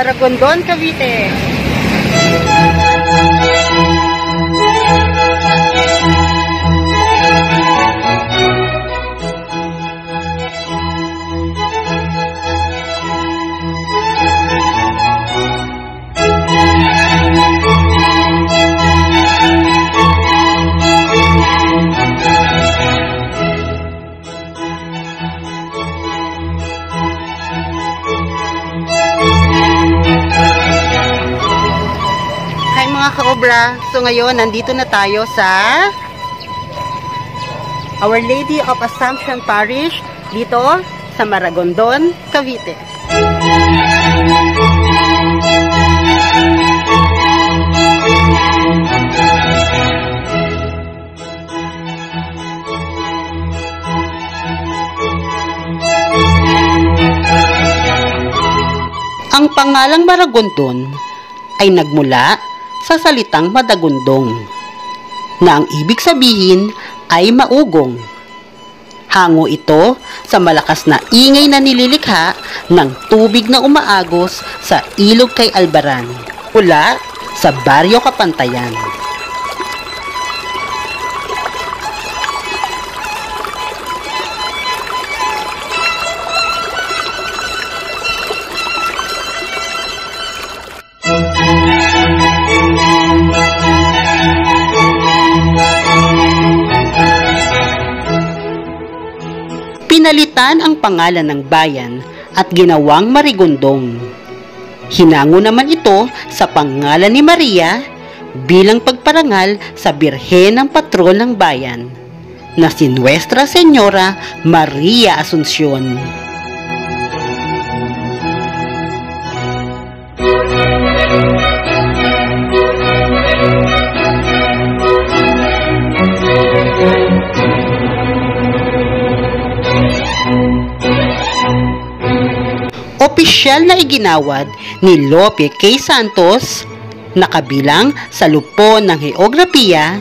Maragondon, Cavite. Kaobra. So ngayon, nandito na tayo sa Our Lady of Assumption Parish dito sa Maragondon, Cavite. Ang pangalang Maragondon ay nagmula sa salitang madagundong na ang ibig sabihin ay maugong. Hango ito sa malakas na ingay na nililikha ng tubig na umaagos sa ilog kay Albaran, ula sa Baryo Kapantayan. Pinalitan ang pangalan ng bayan at ginawang Marigondong. Hinango naman ito sa pangalan ni Maria bilang pagparangal sa birhen ng patron ng bayan na si Nuestra Señora Maria Asuncion. Opisyal na iginawad ni Lope K. Santos na kabilang sa lupon ng heograpiya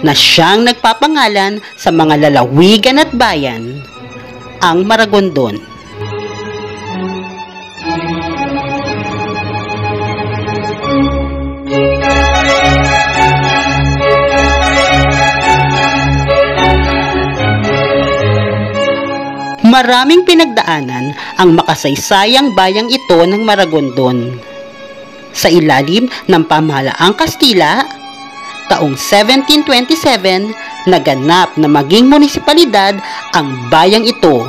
na siyang nagpapangalan sa mga lalawigan at bayan, ang Maragondon. Maraming pinagdaanan ang makasaysayang bayang ito ng Maragondon. Sa ilalim ng pamahalaang Kastila, taong 1727, naganap na maging munisipalidad ang bayang ito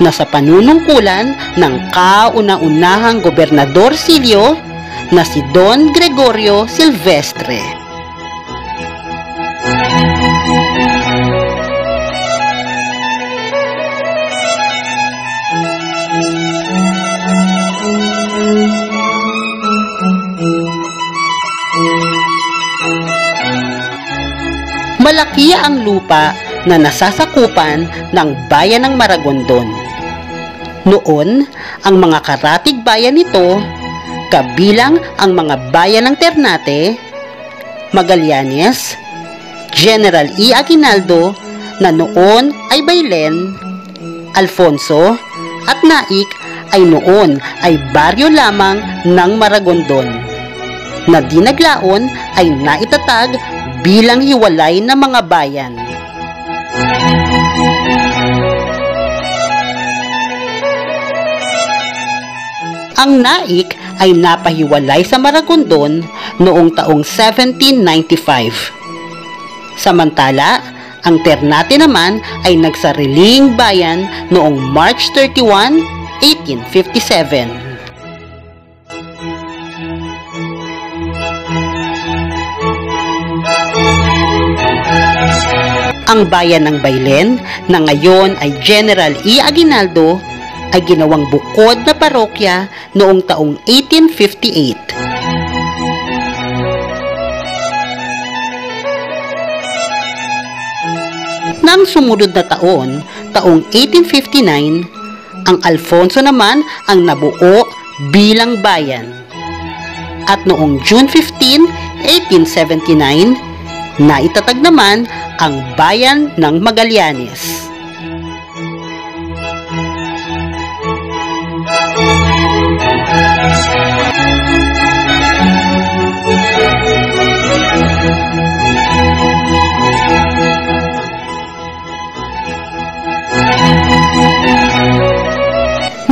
na sa panunungkulan ng kauna-unahang gobernador Silio na si Don Gregorio Silvestre. Malaki ang lupa na nasasakupan ng bayan ng Maragondon. Noon, ang mga karatig bayan nito, kabilang ang mga bayan ng Ternate, Magallanes, General E. Aguinaldo, na noon ay Baylen, Alfonso, at Naik ay noon ay baryo lamang ng Maragondon, na dinaglaon ay naitatag bilang hiwalay na mga bayan. Ang Naik ay napahiwalay sa Maragondon noong taong 1795. Samantala, ang Ternate naman ay nagsariling bayan noong March 31, 1857. Ang bayan ng Baylen na ngayon ay General E. Aguinaldo ay ginawang bukod na parokya noong taong 1858. Nang sumunod na taon, taong 1859, ang Alfonso naman ang nabuo bilang bayan. At noong June 15, 1879, naitatag naman ang bayan ng Magallanes.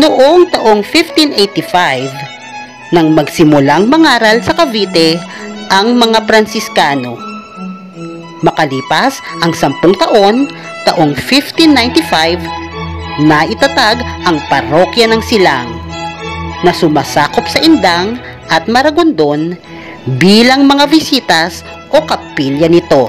Noong taong 1585, nang magsimulang mangaral sa Cavite ang mga Pransiskano Makalipas ang sampung taon, taong 1595, naitatag ang parokya ng Silang na sumasakop sa Indang at Maragondon bilang mga visitas o kapilya nito.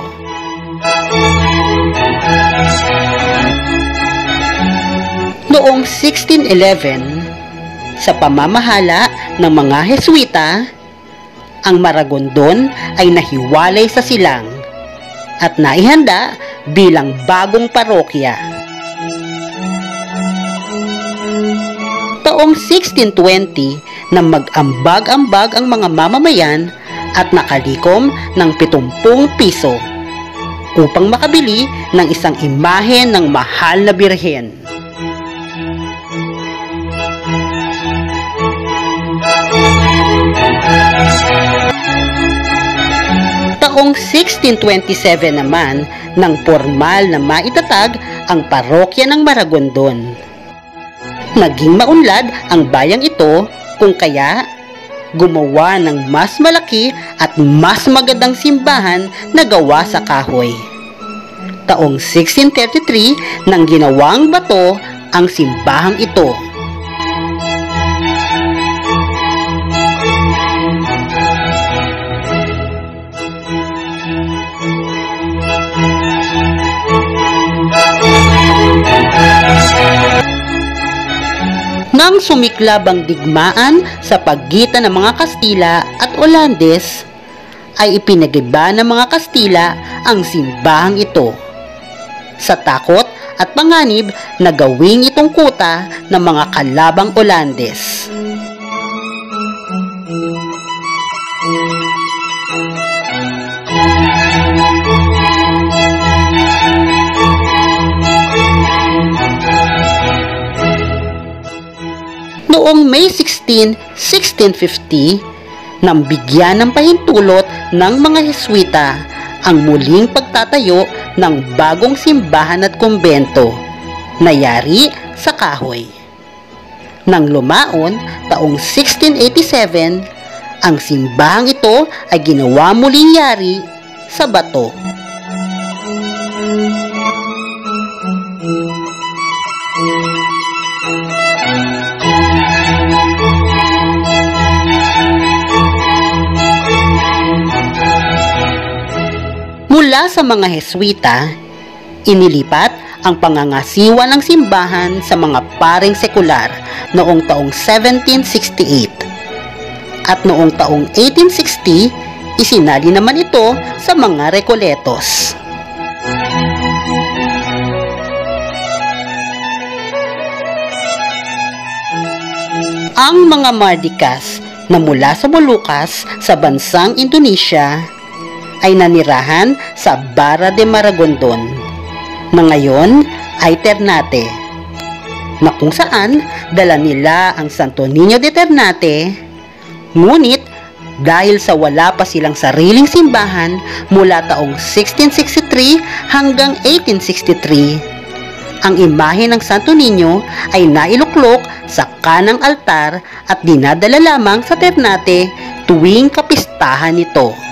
Noong 1611, sa pamamahala ng mga Heswita, ang Maragondon ay nahiwalay sa silang at naihanda bilang bagong parokya. Taong 1620 na mag-ambag-ambag ang mga mamamayan at nakalikom ng 70 piso upang makabili ng isang imahe ng mahal na birhen. Taong 1627 naman nang formal na maitatag ang parokya ng Maragondon. Naging maunlad ang bayang ito kung kaya gumawa ng mas malaki at mas magandang simbahan na gawa sa kahoy. Taong 1633 nang ginawang bato ang simbahang ito. Nang sumiklab ang digmaan sa pagitan ng mga Kastila at Olandes, ay ipinagiba ng mga Kastila ang simbahang ito. Sa takot at panganib na gawing itong kuta ng mga kalabang Olandes. Noong May 16, 1650, nang bigyan ng pahintulot ng mga Heswita ang muling pagtatayo ng bagong simbahan at kumbento na yari sa kahoy. Nang lumaon taong 1687, ang simbahang ito ay ginawa muling yari sa bato. Mula sa mga Heswita, inilipat ang pangangasiwa ng simbahan sa mga paring sekular noong taong 1768. At noong taong 1860, isinali naman ito sa mga Recoletos. Ang mga Mardikas na mula sa Molucas sa bansang Indonesia ay nanirahan sa Barra de Maragondon. Na ngayon ay Ternate. Na kung saan dala nila ang Santo Niño de Ternate. Ngunit dahil sa wala pa silang sariling simbahan mula taong 1663 hanggang 1863 ang imahe ng Santo Niño ay nailuklok sa kanang altar at dinadala lamang sa Ternate tuwing kapistahan nito.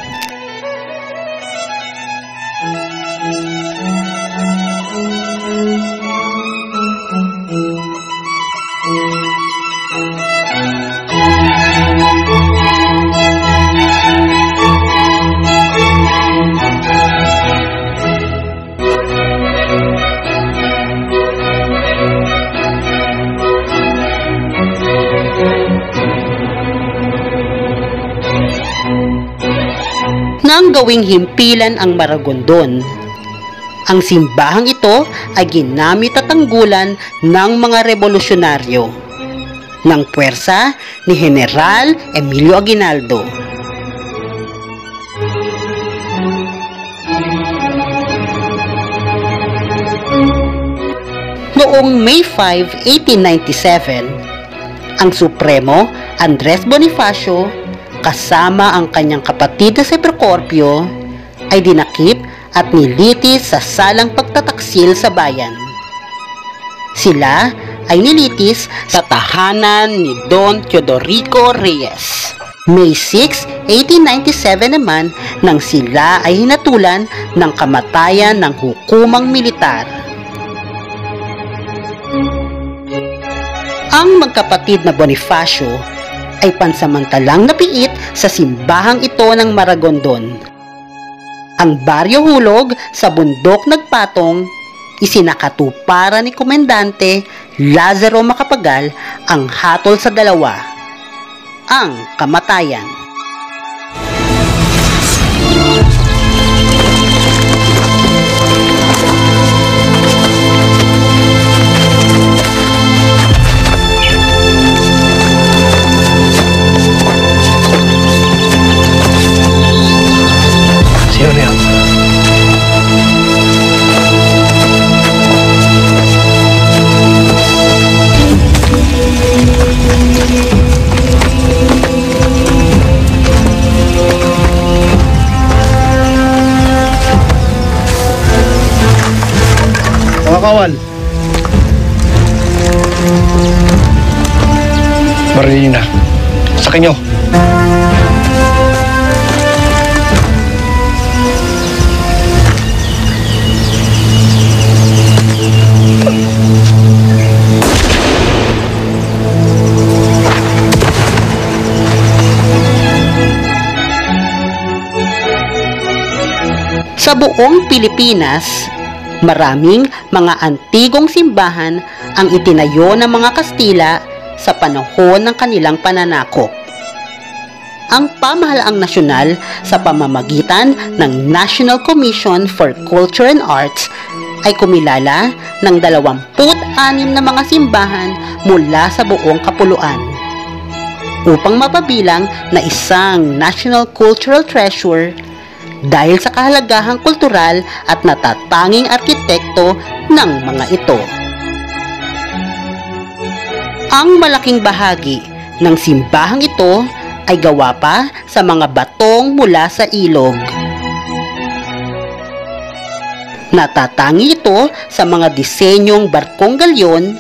Nang gawing himpilan ang Maragondon. Ang simbahang ito ay ginamit at tanggulan ng mga revolusyonaryo ng puwersa ni General Emilio Aguinaldo. Noong May 5, 1897, ang Supremo Andres Bonifacio kasama ang kanyang kapatid na si Procorpio ay dinakip at nilitis sa salang pagtataksil sa bayan. Sila ay nilitis sa tahanan ni Don Teodorico Reyes. May 6, 1897 naman nang sila ay hinatulan ng kamatayan ng hukumang militar. Ang magkapatid na Bonifacio ay pansamantalang napiit sa simbahang ito ng Maragondon. Ang baryo hulog sa bundok nagpatong isinakatuparan ni Komendante Lazaro Macapagal ang hatol sa dalawa, ang kamatayan. Kawal. Marilina, sa kanyo. Sa buong Pilipinas, maraming mga antigong simbahan ang itinayo ng mga Kastila sa panahon ng kanilang pananakop. Ang pamahalaang nasyonal sa pamamagitan ng National Commission for Culture and Arts ay kumilala ng 26 na mga simbahan mula sa buong kapuluan upang mapabilang na isang National Cultural Treasure dahil sa kahalagahang kultural at natatanging arkitekto ng mga ito. Ang malaking bahagi ng simbahang ito ay gawa pa sa mga batong mula sa ilog. Natatangi ito sa mga disenyong barkong galyon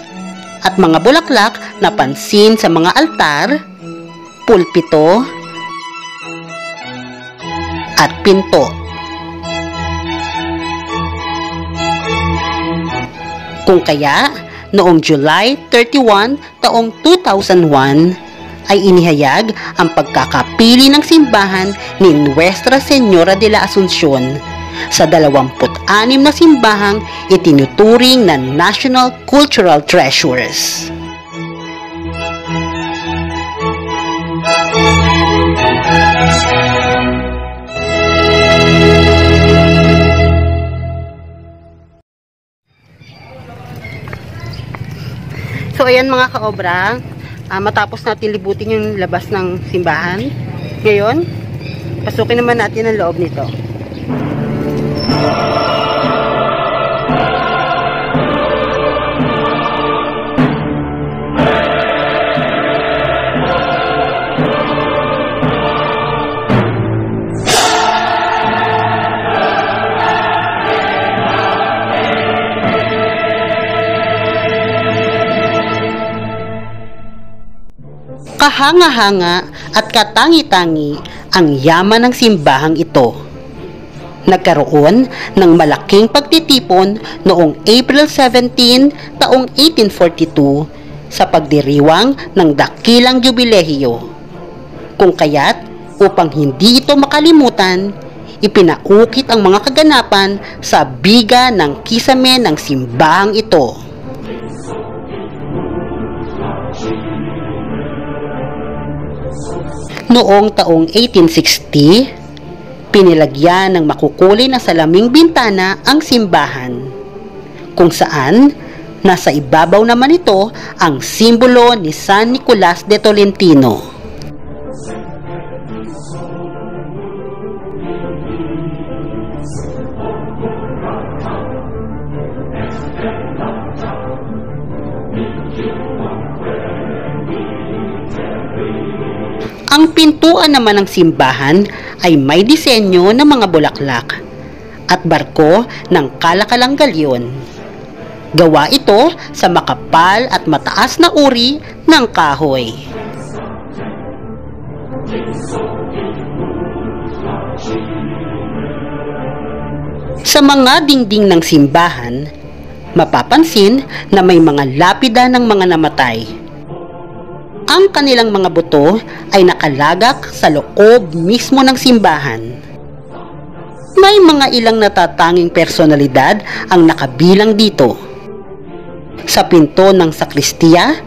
at mga bulaklak na pansin sa mga altar, pulpito, at pinto. Kung kaya, noong July 31 taong 2001 ay inihayag ang pagkakapili ng simbahan ni Nuestra Señora de la Asuncion sa 26 na simbahang itinuturing na National Cultural Treasures. So ayan mga kaobra, ah, matapos natin libutin yung labas ng simbahan. Ngayon, pasukin naman natin ang loob nito. Kahanga-hanga at katangi-tangi ang yaman ng simbahang ito. Nagkaroon ng malaking pagtitipon noong April 17 taong 1842 sa pagdiriwang ng dakilang jubilehiyo. Kung kaya't upang hindi ito makalimutan, ipinaukit ang mga kaganapan sa biga ng kisame ng simbahang ito. Noong taong 1860, pinilagyan ng makukulay na salaming bintana ang simbahan, kung saan nasa ibabaw naman ito ang simbolo ni San Nicolas de Tolentino. Pintuan naman ng simbahan ay may disenyo ng mga bulaklak at barko ng kalakalang galyon. Gawa ito sa makapal at mataas na uri ng kahoy. Sa mga dingding ng simbahan, mapapansin na may mga lapida ng mga namatay. Ang kanilang mga buto ay nakalagak sa loob mismo ng simbahan. May mga ilang natatanging personalidad ang nakabilang dito. Sa pinto ng sakristiya,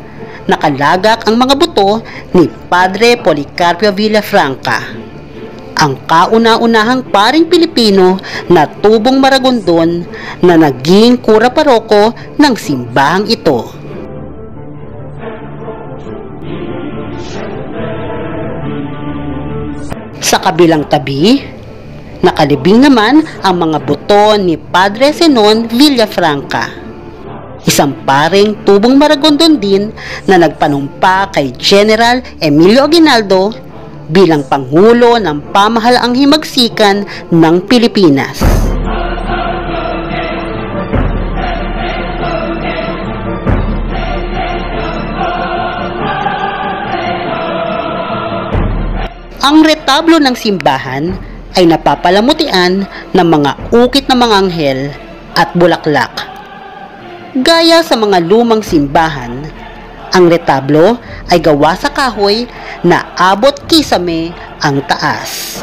nakalagak ang mga buto ni Padre Policarpio Villafranca ang kauna-unahang paring Pilipino na tubong maragondon na naging kura paroko ng simbahang ito. Sa kabilang tabi, nakalibing naman ang mga buto ni Padre Zenon Villafranca. Isang paring tubong maragondon din na nagpanumpa kay General Emilio Aguinaldo bilang Pangulo ng Pamahalaang Himagsikan ng Pilipinas. Ang retablo ng simbahan ay napapalamutian ng mga ukit na mga anghel at bulaklak. Gaya sa mga lumang simbahan, ang retablo ay gawa sa kahoy na abot kisame ang taas.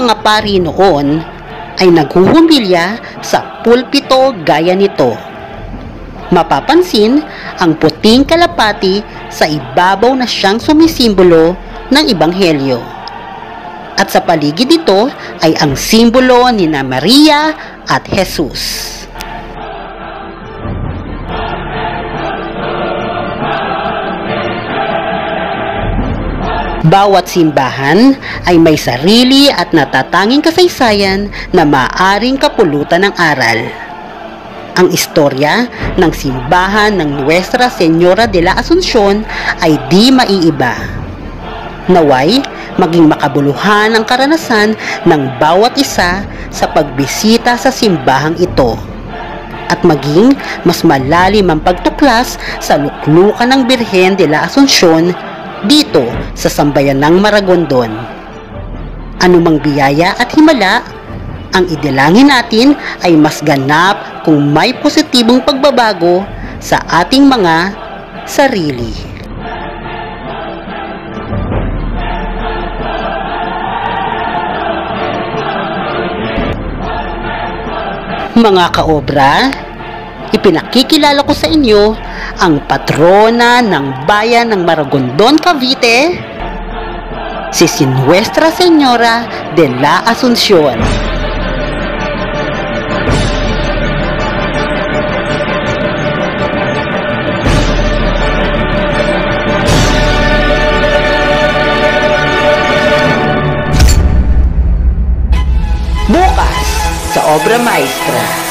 Mga pari noon ay naghuhumilya sa pulpito gaya nito. Mapapansin ang puting kalapati sa ibabaw na siyang sumisimbolo ng Ebanghelyo. At sa paligid dito ay ang simbolo ni na Maria at Jesus. Bawat simbahan ay may sarili at natatanging kasaysayan na maaring kapulutan ng aral. Ang istorya ng simbahan ng Nuestra Señora de la Asuncion ay di maiiba. Naway, maging makabuluhan ang karanasan ng bawat isa sa pagbisita sa simbahang ito at maging mas malalim ang pagtuklas sa luklukan ng Birhen de la Asuncion dito sa sambayan ng Maragondon. Anumang biyaya at himala, ang idalangin natin ay mas ganap kung may positibong pagbabago sa ating mga sarili. Mga kaobra, ipinakikilala ko sa inyo ang patrona ng bayan ng Maragondon, Cavite, si Sinuestra Señora de la Asuncion. Bukas sa Obra Maestra.